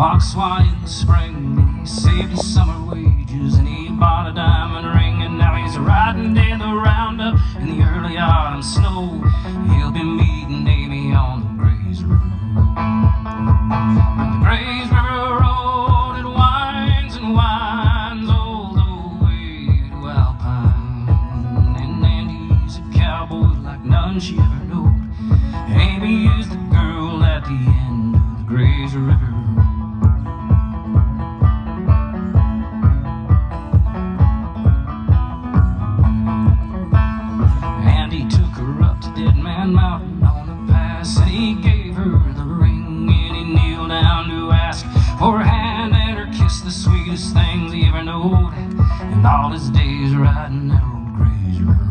fox one in the spring. He saved his summer wages and he bought a diamond ring. And now he's riding in the roundup in the early autumn snow. He'll be meeting Amy on the Greys River. the Greys River Road, it winds and winds all the way to Alpine. And Andy's a cowboy like none she ever knew. Amy is Man Mountain on the pass, and he gave her the ring, and he kneeled down to ask for her hand and her kiss, the sweetest things he ever knowed, in all his days riding that old Greys River.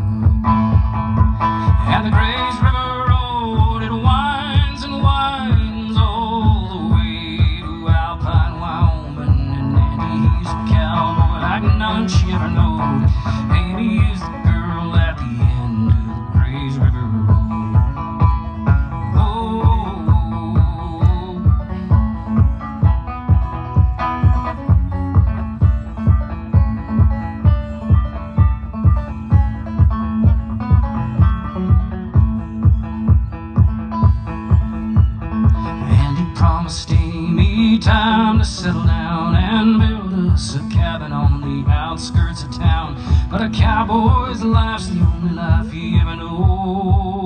And the Greys River Road, it winds and winds all the way to Alpine, Wyoming, and he's a cowboy like none she ever knowed. Amy is the girl at the end promised Amy time to settle down and build us a cabin on the outskirts of town. But a cowboy's life's the only life he ever knows.